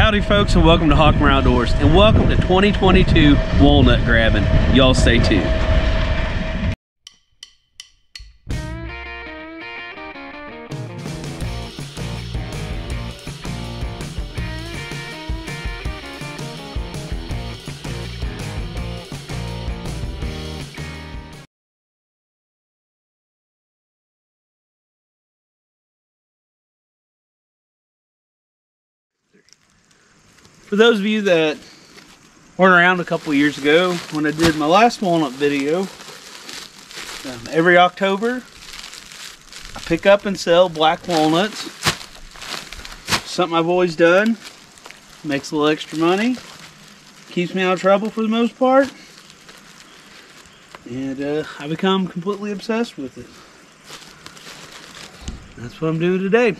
Howdy folks and welcome to HawkMeyer Outdoors and welcome to 2022 walnut grabbing. Y'all stay tuned. For those of you that weren't around a couple years ago when I did my last walnut video, um, every October I pick up and sell black walnuts. Something I've always done. Makes a little extra money. Keeps me out of trouble for the most part. And uh, I become completely obsessed with it. That's what I'm doing today.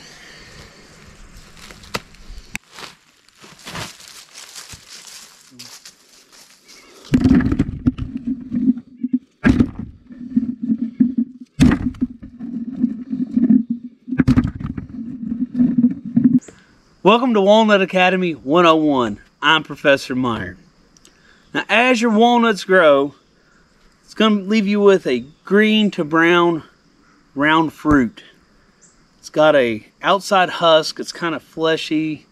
Welcome to Walnut Academy 101. I'm Professor Meyer. Now, as your walnuts grow, it's going to leave you with a green to brown round fruit. It's got a outside husk. It's kind of fleshy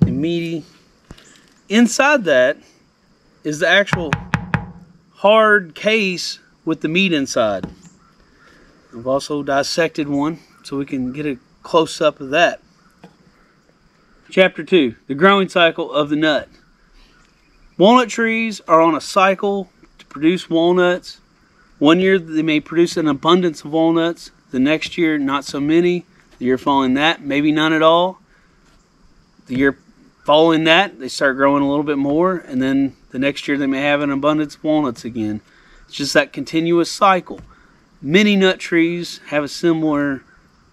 and meaty. Inside that is the actual hard case with the meat inside. I've also dissected one so we can get a close up of that. Chapter 2 The Growing Cycle of the Nut. Walnut trees are on a cycle to produce walnuts. One year they may produce an abundance of walnuts, the next year, not so many. The year following that, maybe none at all. The year following that, they start growing a little bit more, and then the next year they may have an abundance of walnuts again. It's just that continuous cycle. Many nut trees have a similar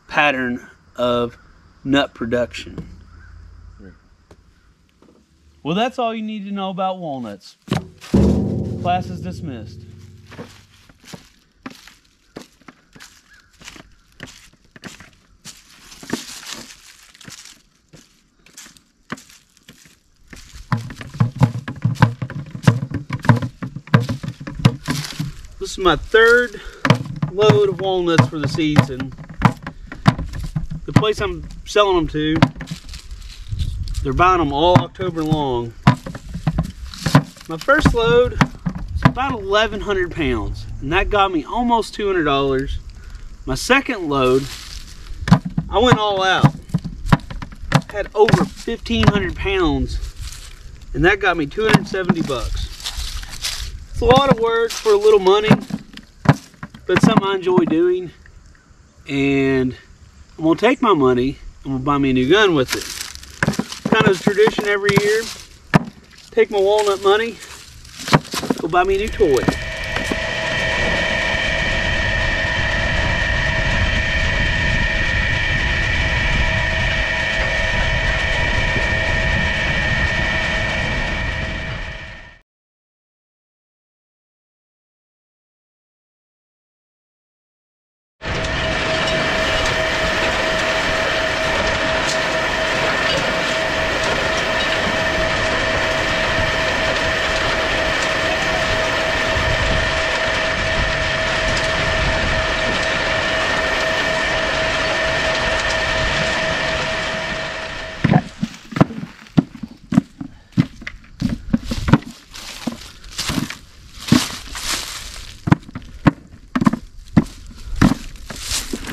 pattern of nut production. Well, that's all you need to know about walnuts. Class is dismissed. Is my third load of walnuts for the season. The place I'm selling them to they're buying them all October long. My first load is about 1,100 pounds, and that got me almost $200. My second load, I went all out. Had over 1,500 pounds, and that got me 270 bucks. It's a lot of work for a little money, but something I enjoy doing. And I'm gonna take my money and we'll buy me a new gun with it kind of tradition every year. Take my walnut money, go buy me a new toy.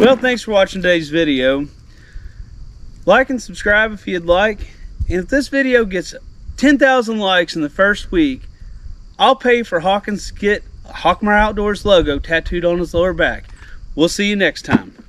Well, thanks for watching today's video. Like and subscribe if you'd like. And if this video gets 10,000 likes in the first week, I'll pay for Hawkins to get a HawkMeyer Outdoors logo tattooed on his lower back. We'll see you next time.